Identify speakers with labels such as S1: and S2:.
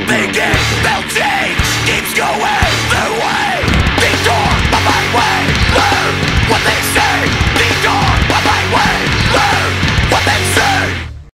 S1: I'm melting, keeps going.